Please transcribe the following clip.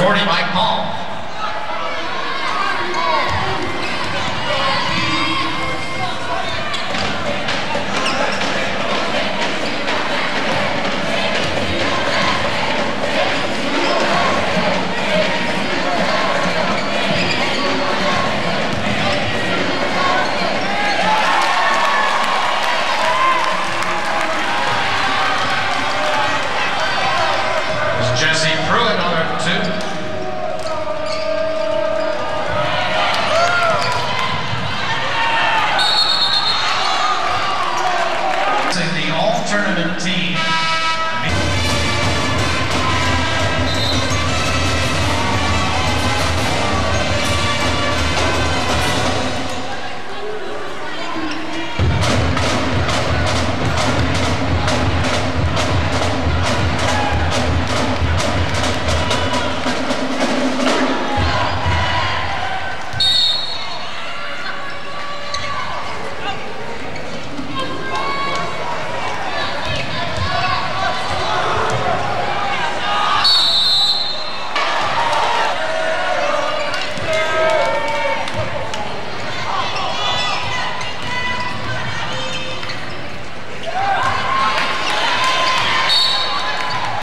40, Mike Paul. tournament team.